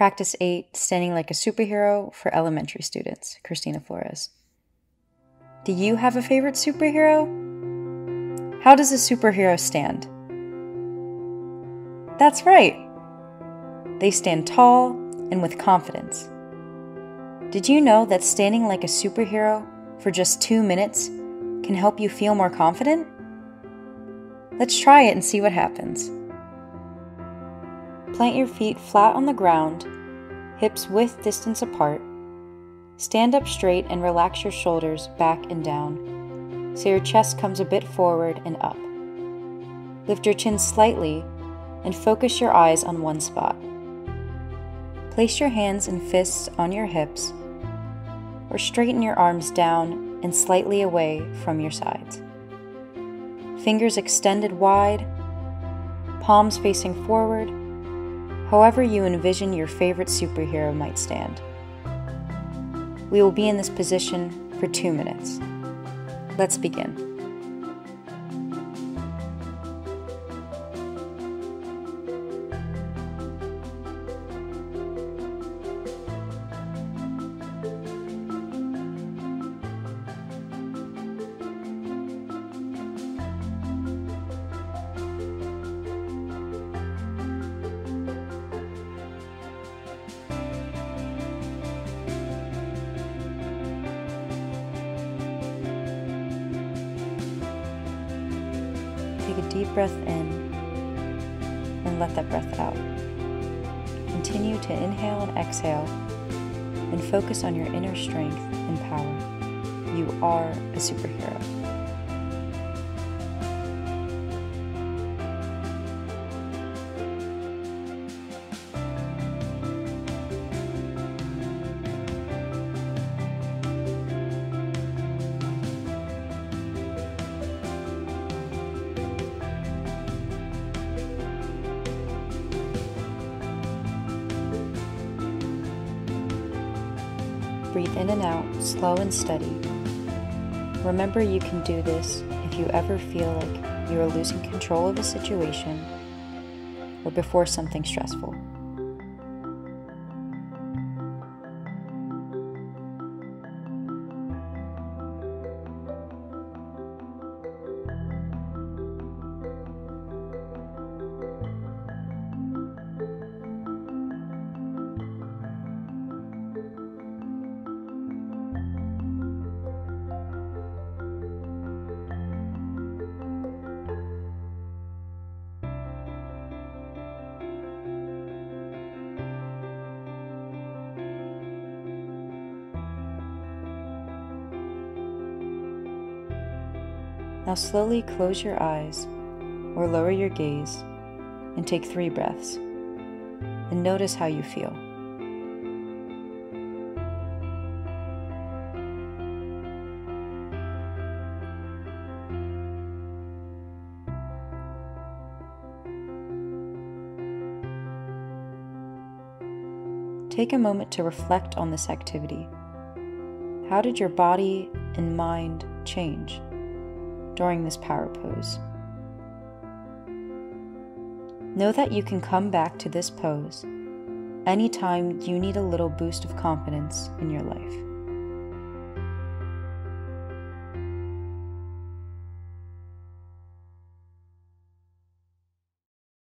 Practice 8 Standing Like a Superhero for Elementary Students, Christina Flores. Do you have a favorite superhero? How does a superhero stand? That's right. They stand tall and with confidence. Did you know that standing like a superhero for just two minutes can help you feel more confident? Let's try it and see what happens. Plant your feet flat on the ground, hips width distance apart. Stand up straight and relax your shoulders back and down so your chest comes a bit forward and up. Lift your chin slightly and focus your eyes on one spot. Place your hands and fists on your hips or straighten your arms down and slightly away from your sides. Fingers extended wide, palms facing forward, however you envision your favorite superhero might stand. We will be in this position for two minutes. Let's begin. Take a deep breath in and let that breath out. Continue to inhale and exhale and focus on your inner strength and power. You are a superhero. Breathe in and out, slow and steady. Remember, you can do this if you ever feel like you are losing control of a situation or before something stressful. Now slowly close your eyes or lower your gaze and take three breaths. And notice how you feel. Take a moment to reflect on this activity. How did your body and mind change? During this power pose. Know that you can come back to this pose anytime you need a little boost of confidence in your life.